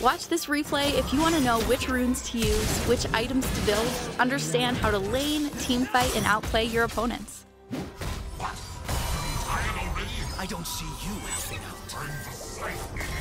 Watch this replay if you want to know which runes to use, which items to build, understand how to lane, teamfight, and outplay your opponents. I don't see you helping out.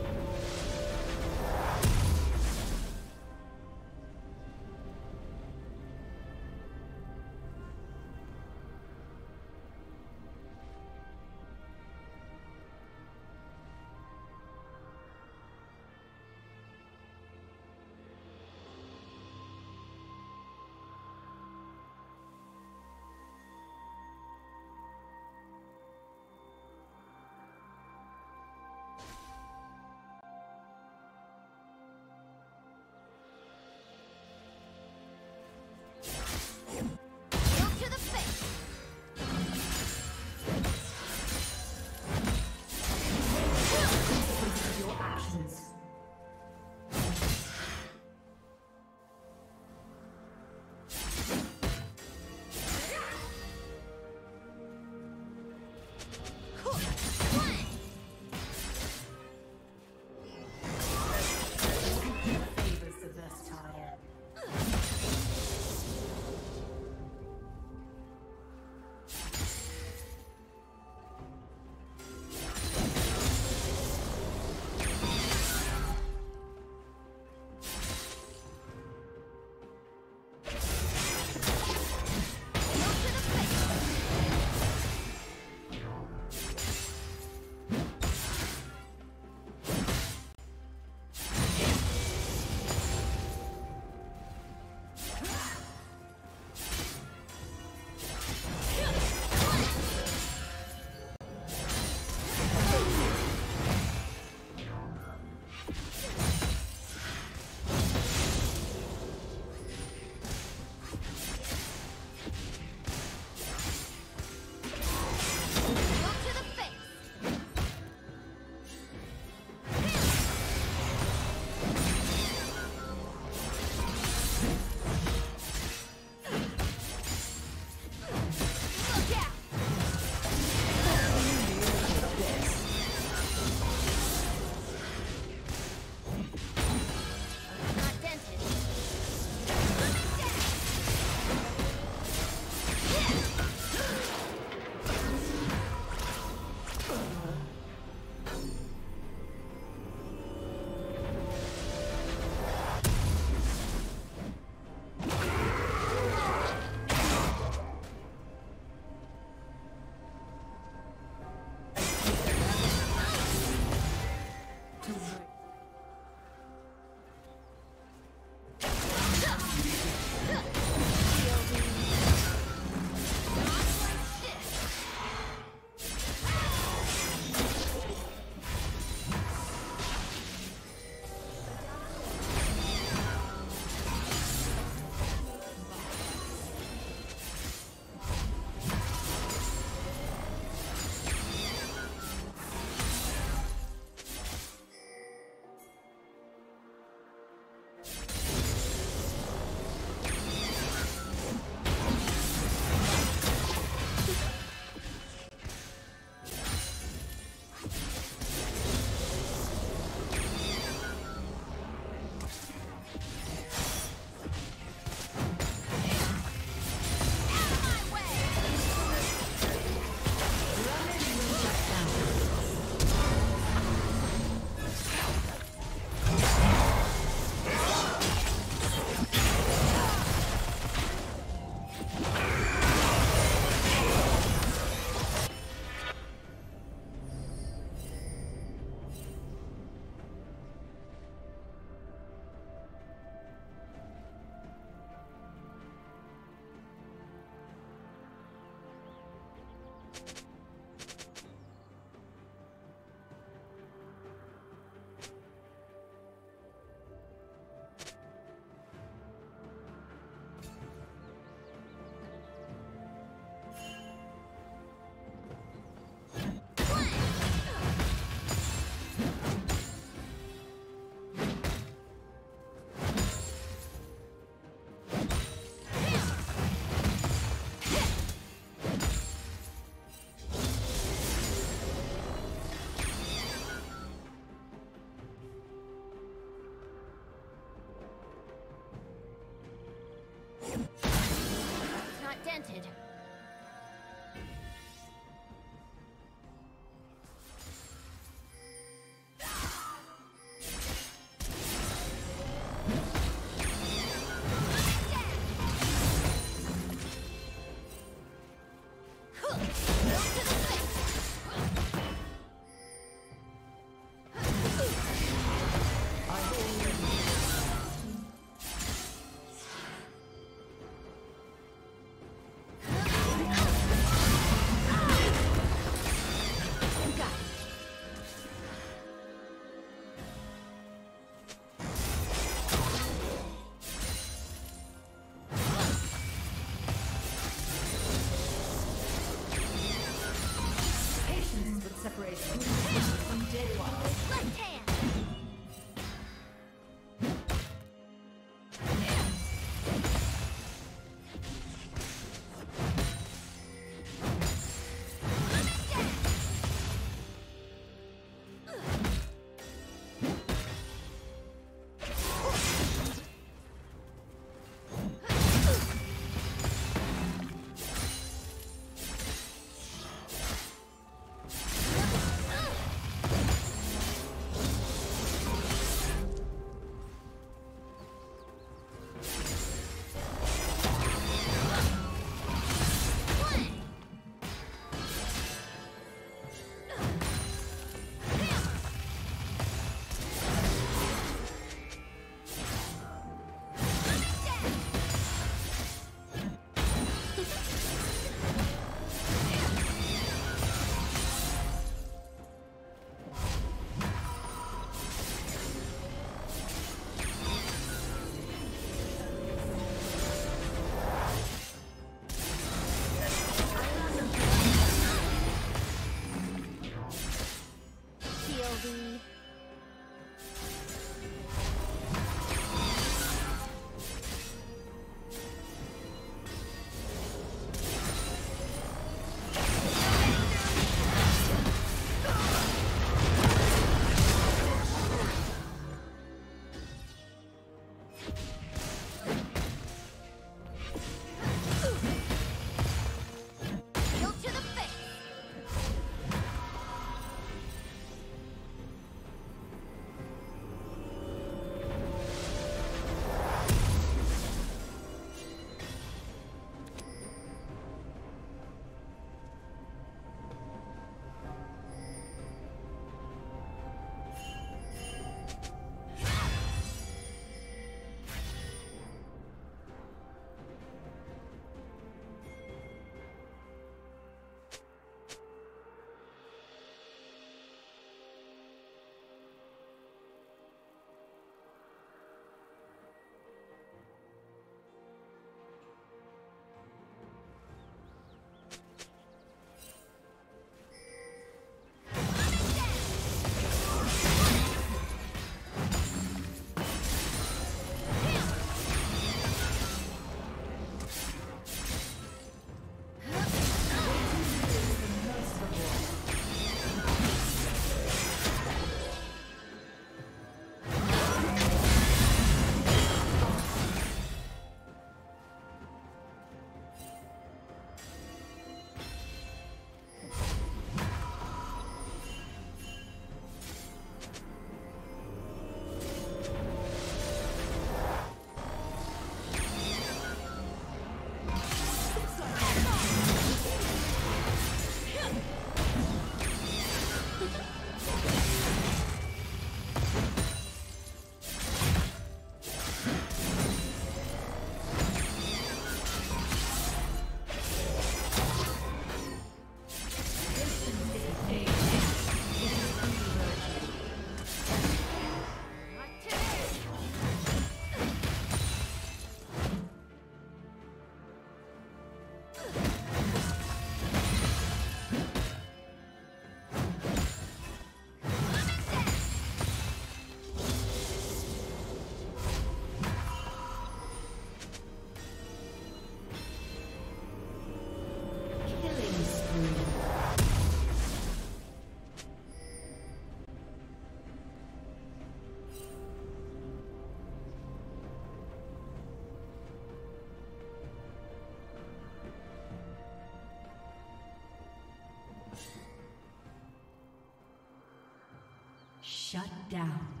Shut down.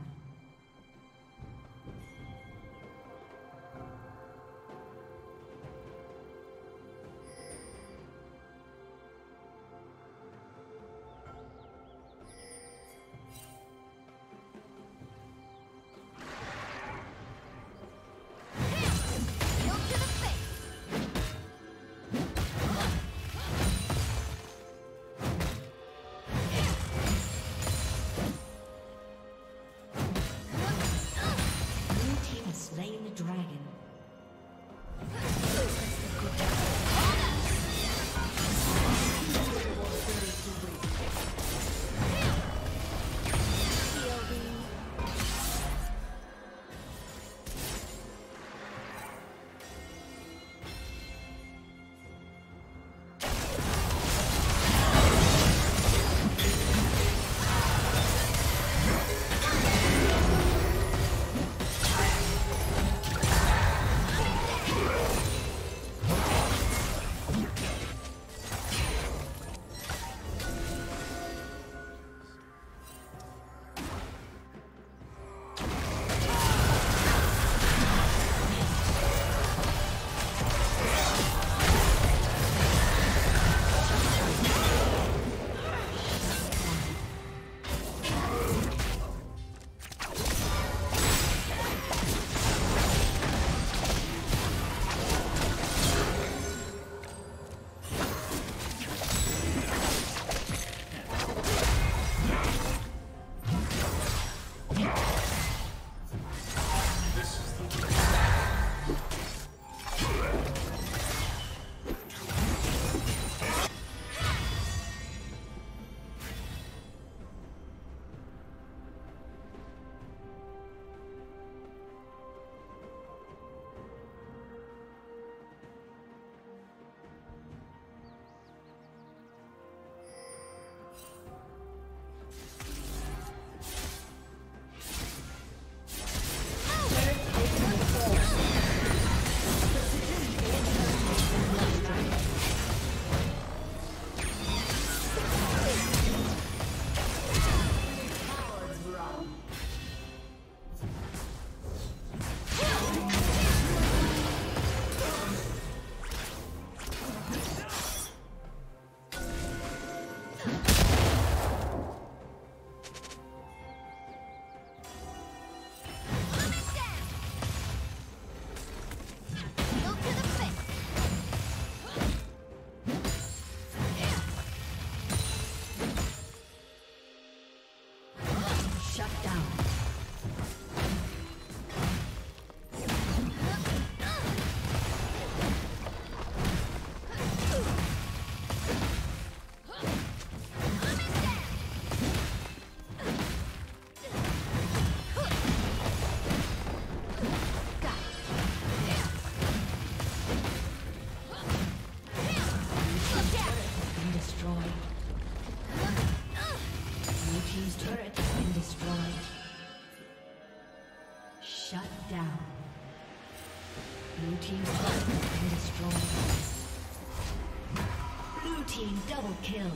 Kill.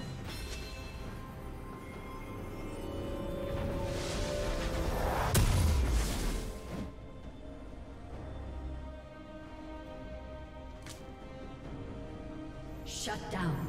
Shut down.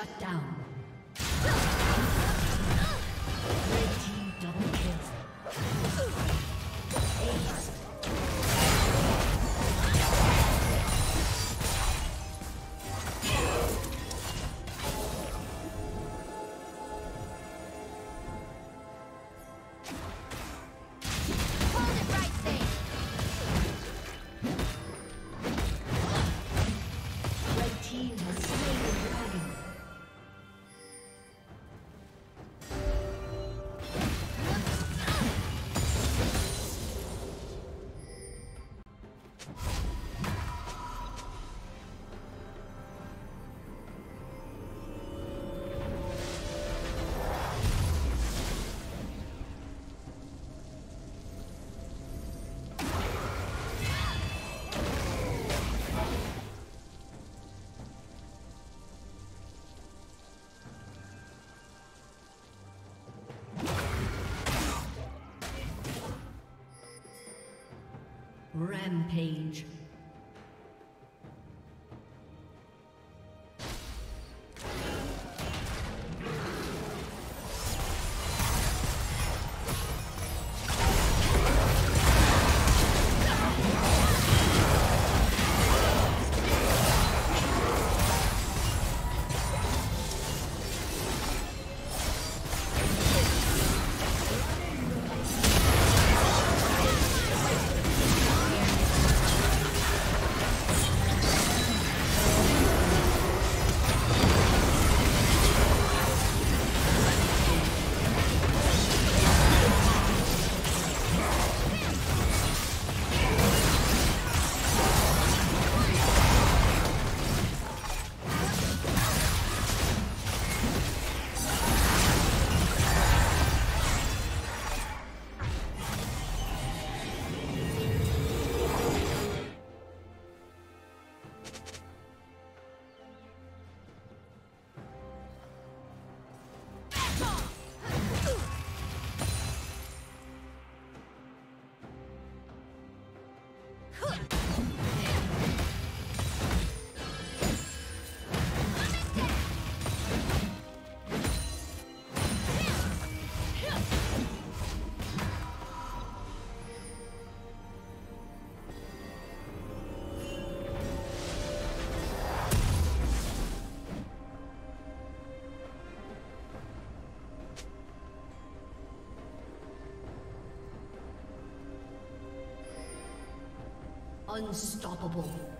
Shut down. Rampage. Unstoppable.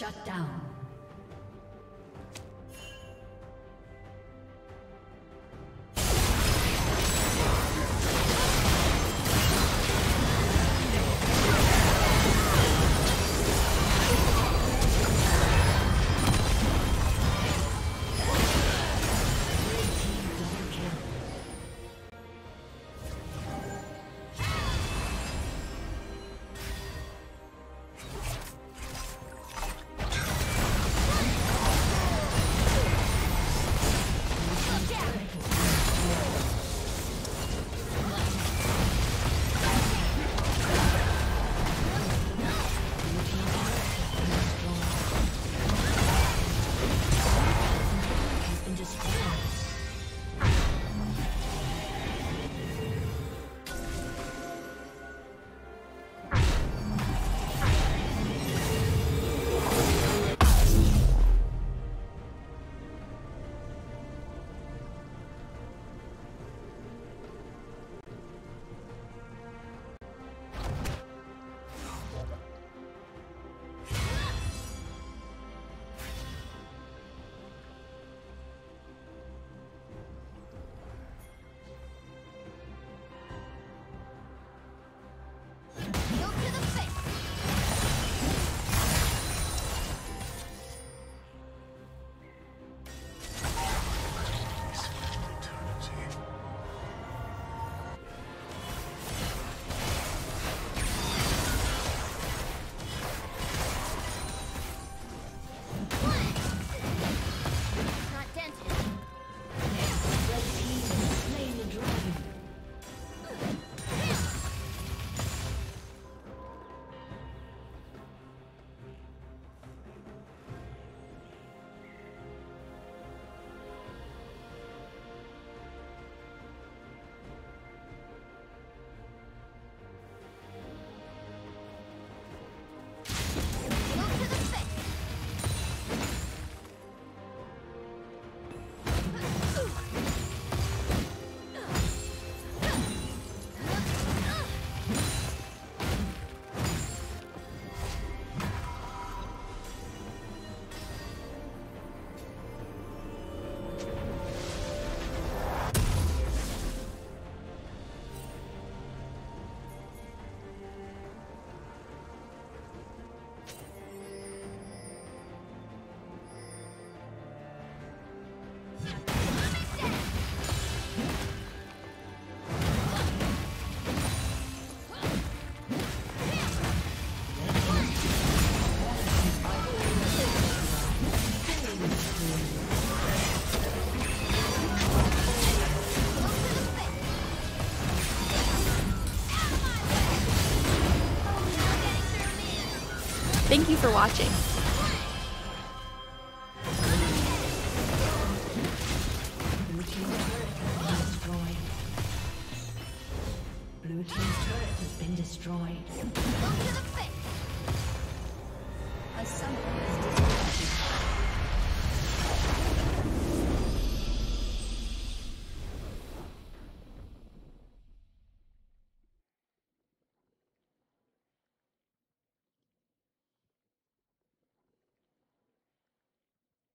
Shut down. For watching.